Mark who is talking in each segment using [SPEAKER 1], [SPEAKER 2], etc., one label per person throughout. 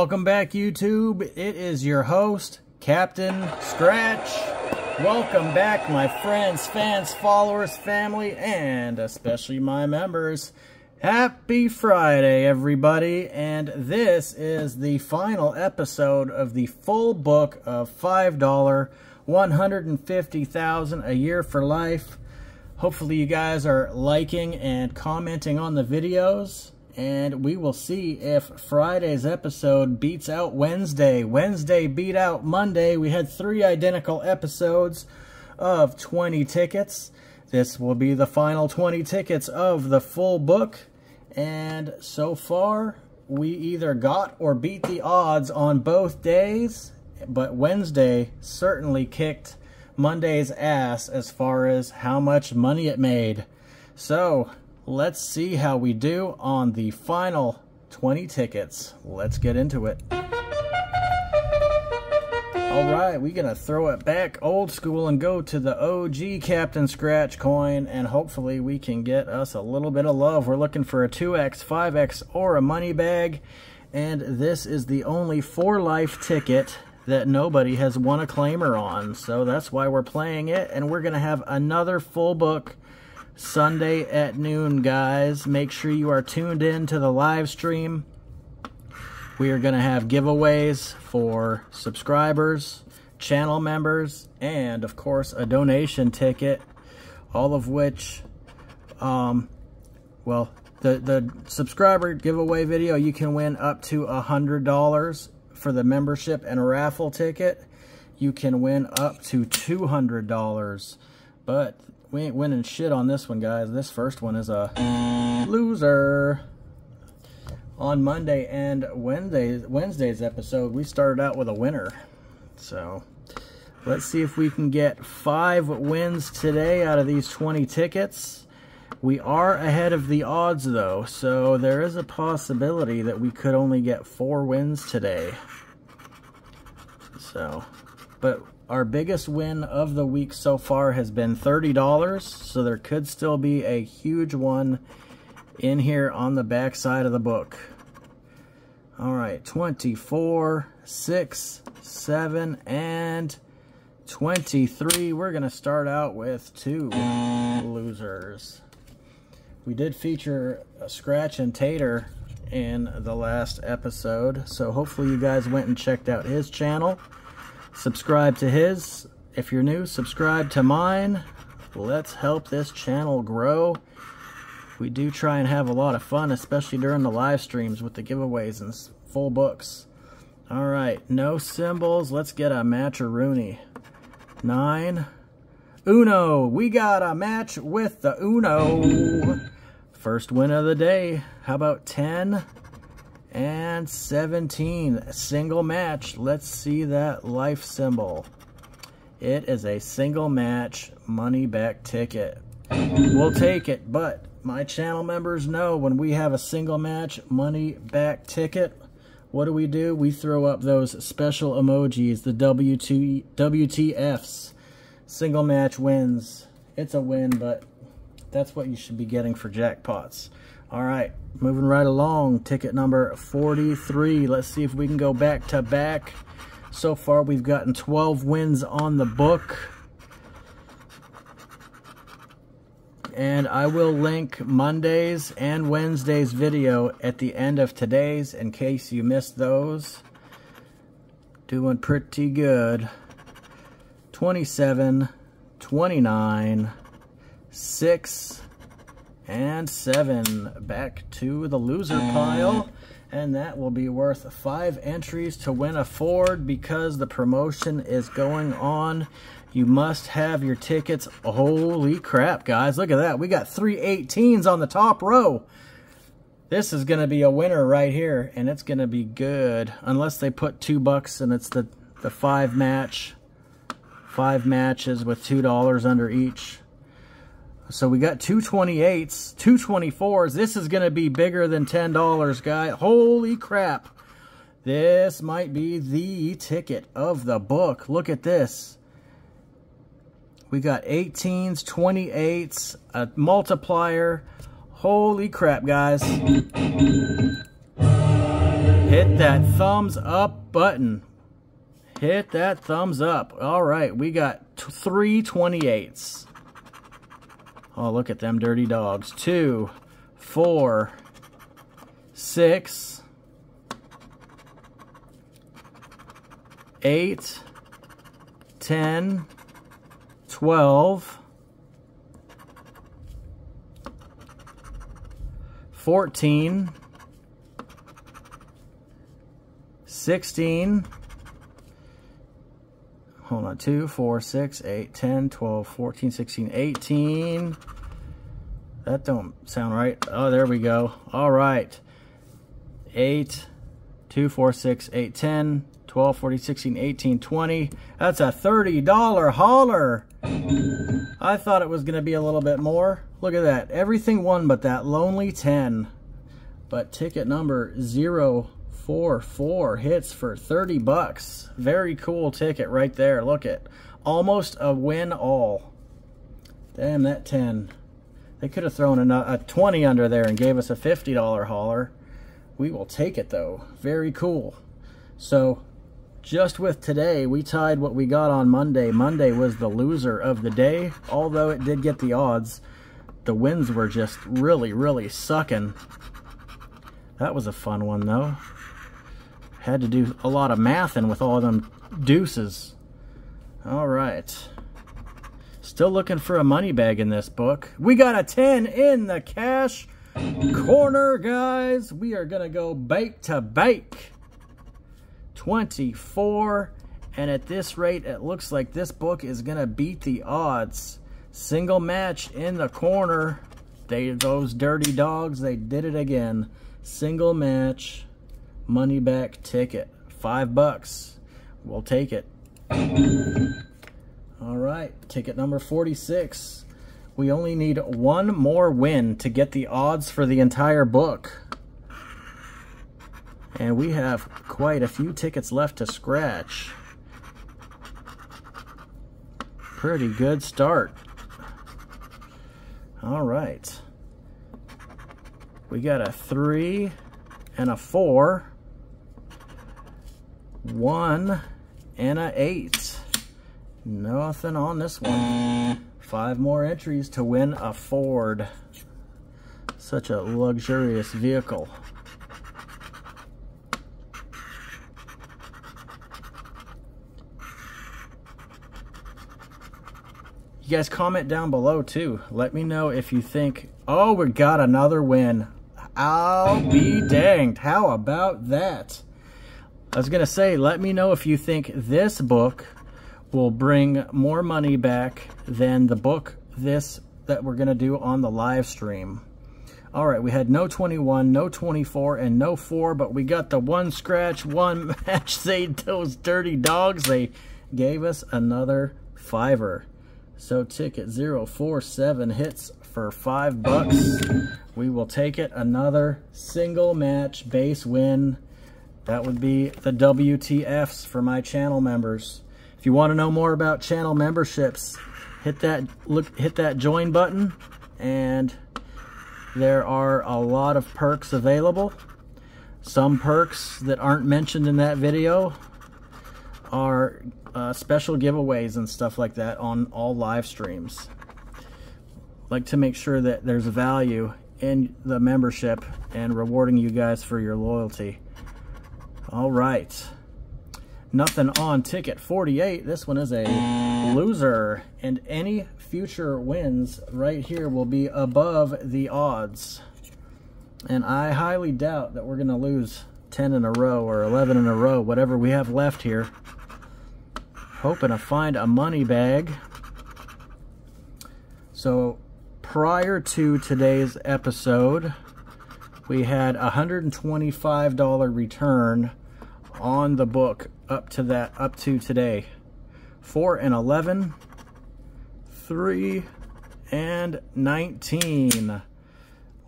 [SPEAKER 1] Welcome back, YouTube. It is your host, Captain Scratch. Welcome back, my friends, fans, followers, family, and especially my members. Happy Friday, everybody, and this is the final episode of the full book of $5, 150000 a year for life. Hopefully you guys are liking and commenting on the videos and we will see if Friday's episode beats out Wednesday. Wednesday beat out Monday. We had three identical episodes of 20 tickets. This will be the final 20 tickets of the full book. And so far, we either got or beat the odds on both days, but Wednesday certainly kicked Monday's ass as far as how much money it made. So, let's see how we do on the final 20 tickets. Let's get into it. All right, we're going to throw it back old school and go to the OG Captain Scratch coin, and hopefully we can get us a little bit of love. We're looking for a 2X, 5X, or a money bag, and this is the only for-life ticket that nobody has won a claimer on, so that's why we're playing it, and we're going to have another full book Sunday at noon, guys. Make sure you are tuned in to the live stream. We are going to have giveaways for subscribers, channel members, and, of course, a donation ticket, all of which, um, well, the, the subscriber giveaway video, you can win up to a $100 for the membership and a raffle ticket. You can win up to $200, but we ain't winning shit on this one, guys. This first one is a loser. On Monday and Wednesday's, Wednesday's episode, we started out with a winner. So, let's see if we can get five wins today out of these 20 tickets. We are ahead of the odds, though, so there is a possibility that we could only get four wins today. So, but our biggest win of the week so far has been $30, so there could still be a huge one in here on the back side of the book. All right, 24, 6, 7, and 23. We're going to start out with two losers. We did feature Scratch and Tater in the last episode, so hopefully you guys went and checked out his channel subscribe to his. If you're new, subscribe to mine. Let's help this channel grow. We do try and have a lot of fun, especially during the live streams with the giveaways and full books. All right, no symbols. Let's get a match Rooney. Nine. Uno. We got a match with the Uno. First win of the day. How about 10? And 17 single match. Let's see that life symbol. It is a single match money back ticket. We'll take it but my channel members know when we have a single match money back ticket what do we do? We throw up those special emojis the WT, WTFs single match wins. It's a win but that's what you should be getting for jackpots all right, moving right along. Ticket number 43. Let's see if we can go back to back. So far, we've gotten 12 wins on the book. And I will link Monday's and Wednesday's video at the end of today's in case you missed those. Doing pretty good. 27, 29, 6, and seven. Back to the loser mm. pile. And that will be worth five entries to win a Ford because the promotion is going on. You must have your tickets. Holy crap, guys. Look at that. We got three 18s on the top row. This is going to be a winner right here, and it's going to be good. Unless they put two bucks and it's the, the five match. Five matches with $2 under each. So we got 228s, 224s. This is going to be bigger than $10, guy. Holy crap. This might be the ticket of the book. Look at this. We got 18s, 28s, a multiplier. Holy crap, guys. Hit that thumbs up button. Hit that thumbs up. All right, we got three 28s. Oh, look at them dirty dogs. Two, four, six, eight, ten, twelve, fourteen, sixteen hold on, 2, 4, 6, 8, 10, 12, 14, 16, 18. That don't sound right. Oh, there we go. All right. 8, 2, 4, 6, 8, 10, 12, 14, 16, 18, 20. That's a $30 hauler. I thought it was going to be a little bit more. Look at that. Everything won but that lonely 10. But ticket number 0 four, four hits for 30 bucks. Very cool ticket right there. Look at almost a win all. Damn, that 10. They could have thrown a, a 20 under there and gave us a $50 hauler. We will take it though. Very cool. So just with today, we tied what we got on Monday. Monday was the loser of the day. Although it did get the odds, the wins were just really, really sucking. That was a fun one though. Had to do a lot of mathing with all them deuces. All right. Still looking for a money bag in this book. We got a 10 in the cash corner, guys. We are going to go bake to bake. 24. And at this rate, it looks like this book is going to beat the odds. Single match in the corner. They Those dirty dogs, they did it again. Single match money back ticket. Five bucks. We'll take it. All right, ticket number 46. We only need one more win to get the odds for the entire book. And we have quite a few tickets left to scratch. Pretty good start. All right. We got a three and a four one and a eight. Nothing on this one. Five more entries to win a Ford. Such a luxurious vehicle. You guys comment down below too. Let me know if you think, oh, we got another win. I'll be danged. How about that? I was going to say, let me know if you think this book will bring more money back than the book this that we're going to do on the live stream. All right, we had no 21, no 24, and no 4, but we got the one scratch, one match. They, those dirty dogs, they gave us another fiver. So ticket 047 hits for five bucks. We will take it. Another single match base win that would be the WTFs for my channel members. If you want to know more about channel memberships, hit that look hit that join button and there are a lot of perks available. Some perks that aren't mentioned in that video are uh, special giveaways and stuff like that on all live streams. Like to make sure that there's value in the membership and rewarding you guys for your loyalty. All right. Nothing on ticket 48. This one is a loser. And any future wins right here will be above the odds. And I highly doubt that we're going to lose 10 in a row or 11 in a row, whatever we have left here. Hoping to find a money bag. So prior to today's episode, we had a $125 return on the book up to that up to today. 4 and 11 3 and 19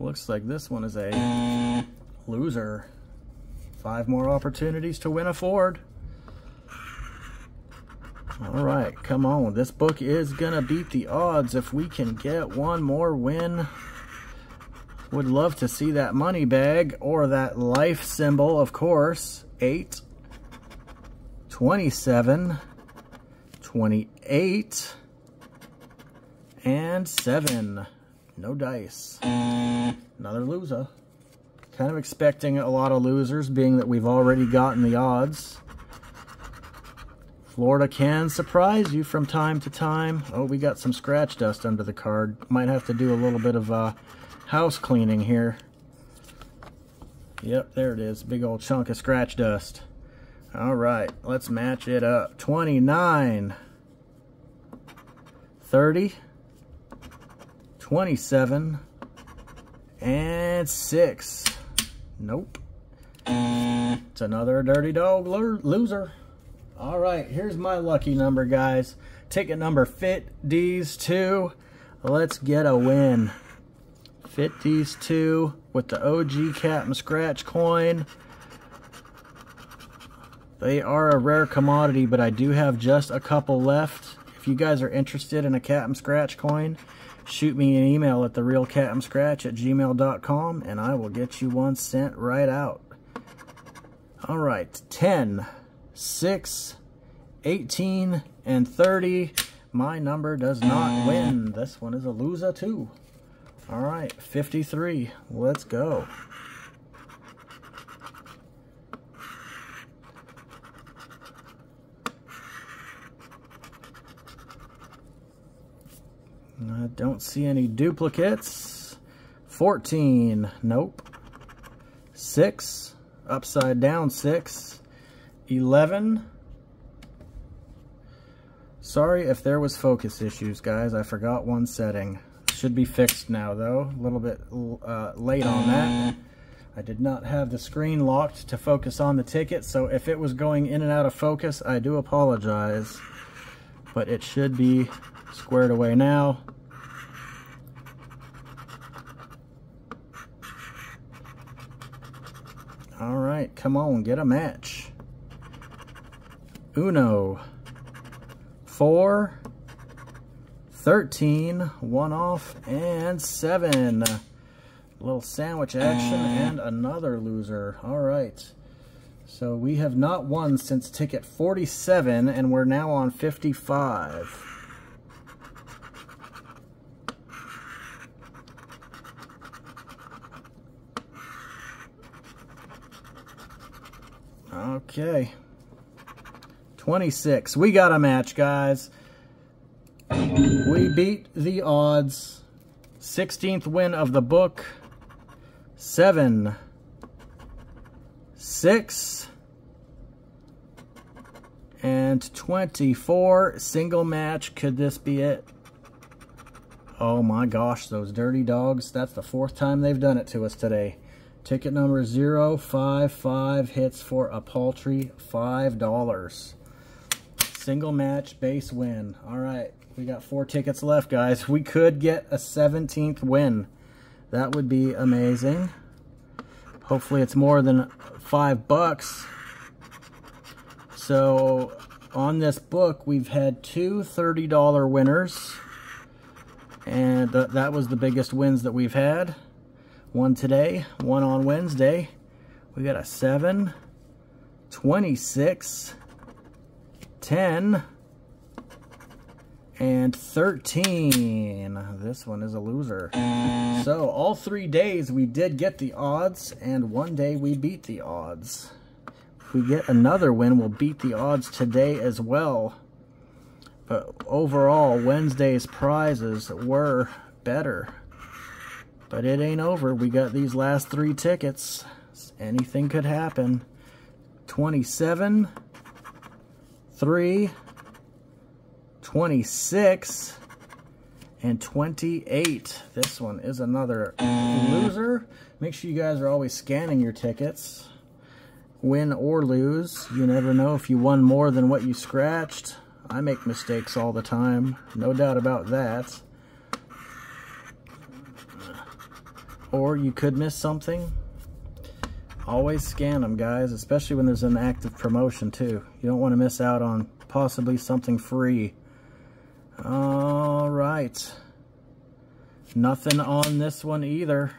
[SPEAKER 1] looks like this one is a loser. Five more opportunities to win a Ford. All right come on. This book is gonna beat the odds if we can get one more win Would love to see that money bag or that life symbol, of course. 8, 27, 28, and 7. No dice. Another loser. Kind of expecting a lot of losers, being that we've already gotten the odds. Florida can surprise you from time to time. Oh, we got some scratch dust under the card. Might have to do a little bit of uh, house cleaning here. Yep, there it is. Big old chunk of scratch dust. All right, let's match it up. 29, 30, 27, and 6. Nope. It's another dirty dog loser. All right, here's my lucky number, guys. Ticket number fit D's two. Let's get a win. Fit these two with the OG Captain Scratch coin. They are a rare commodity, but I do have just a couple left. If you guys are interested in a Captain Scratch coin, shoot me an email at therealcaptainscratch at gmail.com and I will get you one sent right out. All right, 10. 6, 18, and 30. My number does not win. This one is a loser too. All right, 53. Let's go. I don't see any duplicates. 14. Nope. 6. Upside down 6. 11. Sorry if there was focus issues, guys. I forgot one setting. Should be fixed now, though. A little bit uh, late on that. I did not have the screen locked to focus on the ticket, so if it was going in and out of focus, I do apologize. But it should be squared away now. All right, come on, get a match. Uno, four, 13, one off, and seven. A little sandwich action mm. and another loser. All right. So we have not won since ticket 47, and we're now on 55. Okay. 26. We got a match, guys. We beat the odds. 16th win of the book. 7. 6. And 24. Single match. Could this be it? Oh my gosh, those dirty dogs. That's the fourth time they've done it to us today. Ticket number 055 hits for a paltry $5. Single match base win. All right, we got four tickets left, guys. We could get a 17th win. That would be amazing. Hopefully it's more than five bucks. So on this book, we've had two $30 winners. And th that was the biggest wins that we've had. One today, one on Wednesday. We got a 7, 26, 10, and 13. This one is a loser. So all three days we did get the odds, and one day we beat the odds. If we get another win, we'll beat the odds today as well. But overall, Wednesday's prizes were better. But it ain't over. We got these last three tickets. Anything could happen. 27 3, 26, and 28. This one is another loser. Make sure you guys are always scanning your tickets. Win or lose. You never know if you won more than what you scratched. I make mistakes all the time. No doubt about that. Or you could miss something. Always scan them, guys, especially when there's an active promotion, too. You don't want to miss out on possibly something free. All right. Nothing on this one either.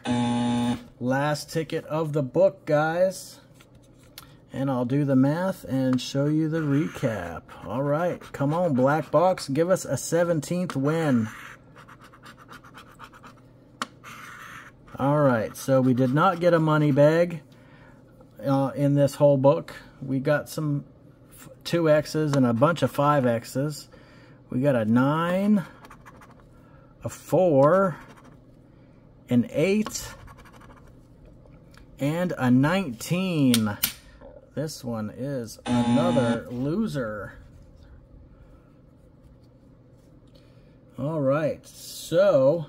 [SPEAKER 1] Last ticket of the book, guys. And I'll do the math and show you the recap. All right, come on, Black Box. Give us a 17th win. All right, so we did not get a money bag uh, in this whole book. We got some 2X's and a bunch of 5X's. We got a 9, a 4, an 8, and a 19. This one is another loser. All right, so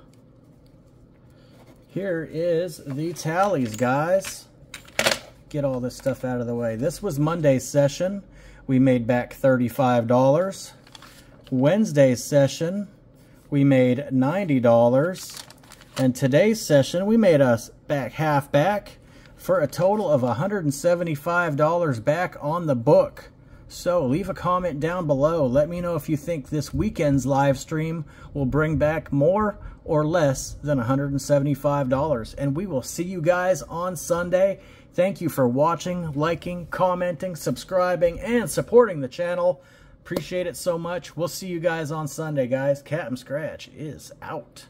[SPEAKER 1] here is the tallies, guys. Get all this stuff out of the way. This was Monday's session. We made back $35. Wednesday's session, we made $90. And today's session, we made us back half back for a total of $175 back on the book. So leave a comment down below. Let me know if you think this weekend's live stream will bring back more or less than $175. And we will see you guys on Sunday. Thank you for watching, liking, commenting, subscribing, and supporting the channel. Appreciate it so much. We'll see you guys on Sunday, guys. Captain Scratch is out.